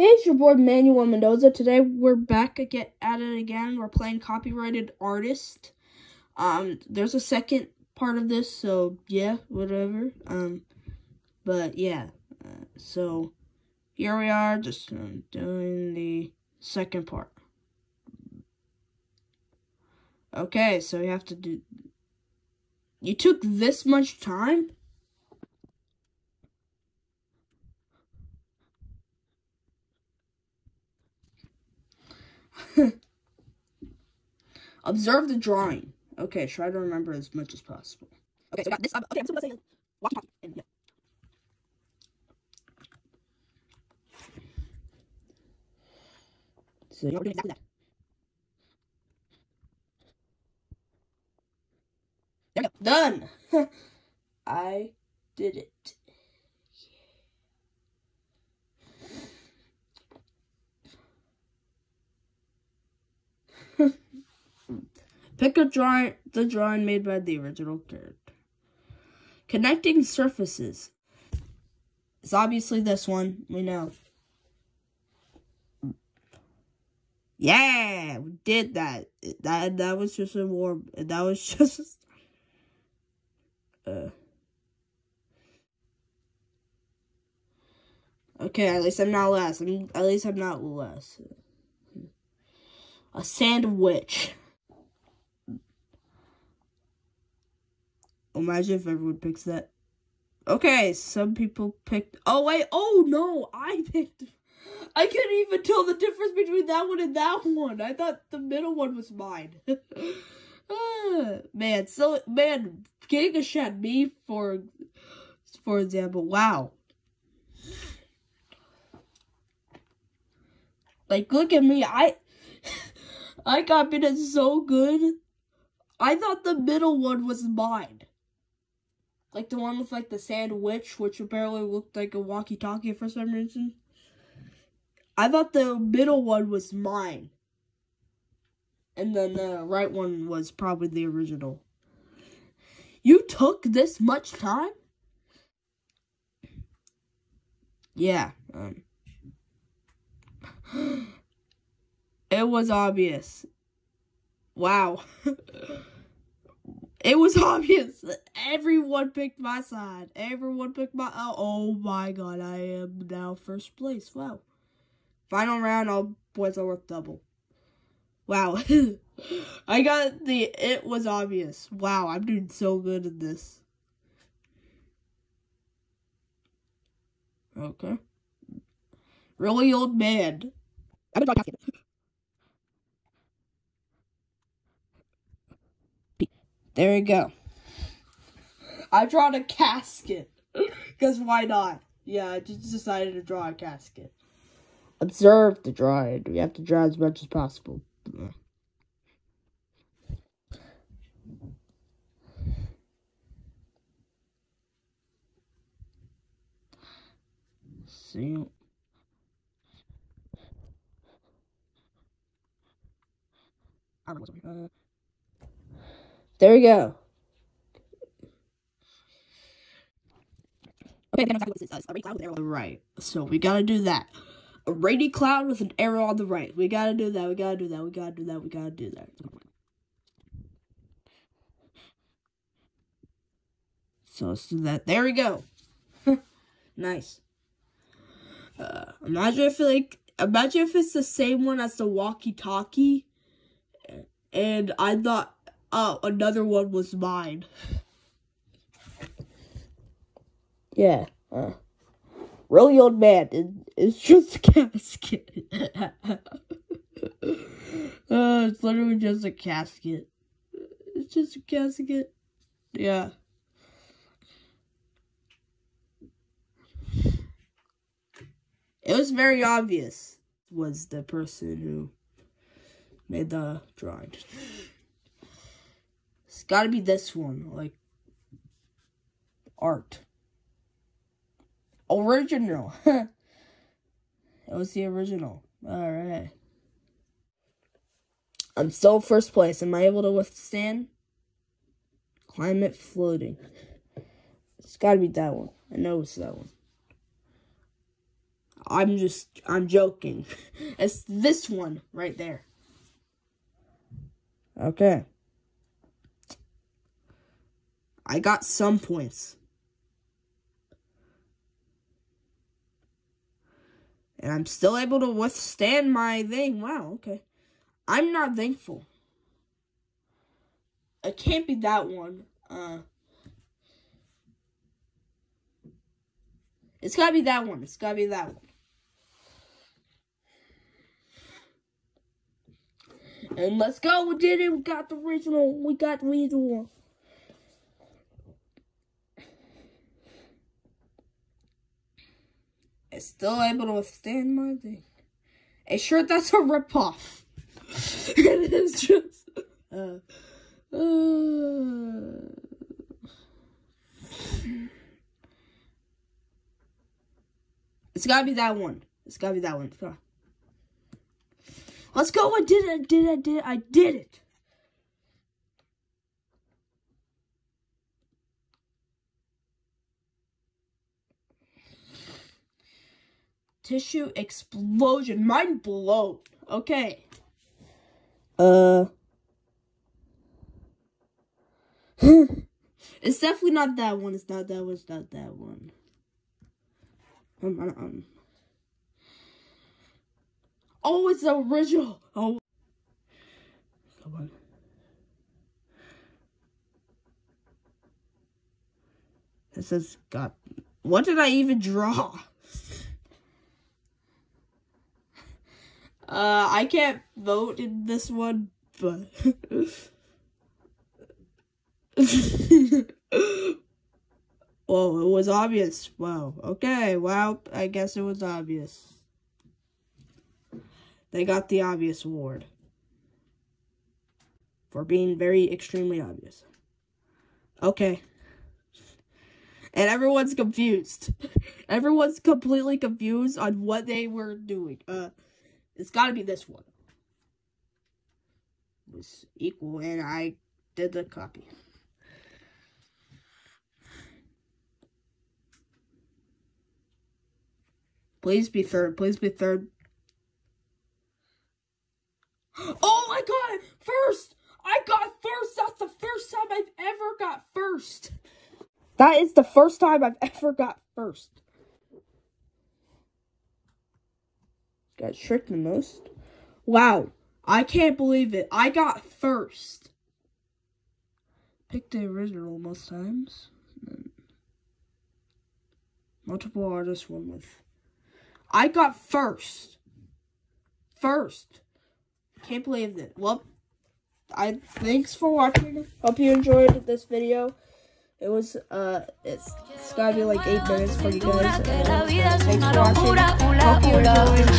Hey, it's your boy Manuel Mendoza. Today we're back again at it again. We're playing copyrighted artist. Um, there's a second part of this, so yeah, whatever. Um, but yeah, uh, so here we are, just um, doing the second part. Okay, so you have to do. You took this much time. Observe the drawing. Okay, try to remember as much as possible. Okay, so I got this. Um, okay, I'm still gonna say walkie talkie. And yeah. So you know, we're doing exactly that. There we go. Done. I did it. Pick a drawing, the drawing made by the original character. Connecting surfaces. It's obviously this one. We know. Yeah, we did that. That that was just a war. That was just. Uh. Okay, at least I'm not less. I'm, at least I'm not less. A sandwich. Imagine if everyone picks that. Okay, some people picked. Oh wait! Oh no! I picked. I couldn't even tell the difference between that one and that one. I thought the middle one was mine. ah, man, so man, getting a shot me for, for example. Wow. Like, look at me. I, I got it so good. I thought the middle one was mine. Like the one with like the sandwich, which apparently looked like a walkie-talkie for some reason. I thought the middle one was mine. And then the right one was probably the original. You took this much time? Yeah. Um. It was obvious. Wow. It was obvious. Everyone picked my side. Everyone picked my. Oh, oh my god, I am now first place. Wow. Final round, all points are worth double. Wow. I got the. It was obvious. Wow, I'm doing so good at this. Okay. Really old man. I'm gonna talk There you go. I drawn a casket. Because why not? Yeah, I just decided to draw a casket. Observe the drawing. We have to draw as much as possible. See. I don't Uh, there we go. Okay, again, exactly what this is. Uh, a rainy cloud with an arrow on the right. So we gotta do that. A rainy cloud with an arrow on the right. We gotta do that. We gotta do that. We gotta do that. We gotta do that. So let's do that. There we go. nice. Uh, imagine if like imagine if it's the same one as the walkie-talkie, and I thought Oh, another one was mine. Yeah. Uh, really old man. It, it's just a casket. uh, it's literally just a casket. It's just a casket. Yeah. It was very obvious was the person who made the drawing. It's got to be this one, like art. Original. it was the original. All right. I'm still first place. Am I able to withstand climate floating? It's got to be that one. I know it's that one. I'm just, I'm joking. It's this one right there. Okay. I got some points. And I'm still able to withstand my thing. Wow, okay. I'm not thankful. It can't be that one. Uh, it's gotta be that one. It's gotta be that one. And let's go. We did it. We got the original. We got the original. It's still able to withstand my thing. A shirt that's a ripoff. it is just. Uh, uh, it's gotta be that one. It's gotta be that one. Let's go. I did it. I did it. I did it. I did it. Tissue explosion. Mind blown. Okay. Uh. it's definitely not that one. It's not that one. It's not that one. Um, um, um. Oh, it's the original. Oh. Come on. This has got. What did I even draw? Uh, I can't vote in this one, but. Whoa, it was obvious. Wow. Okay, well, I guess it was obvious. They got the obvious award. For being very extremely obvious. Okay. And everyone's confused. everyone's completely confused on what they were doing. Uh, it's gotta be this one. It was equal, and I did the copy. Please be third. Please be third. Oh my god! First! I got first! That's the first time I've ever got first! That is the first time I've ever got first. Got tricked the most. Wow. I can't believe it. I got first. Pick the original most times. Multiple artists won with. I got first. First. Can't believe it. Well, I thanks for watching. Hope you enjoyed this video. It was, uh, it's, it's gotta be like 8 minutes for you guys. Thanks for watching. Hope you enjoyed.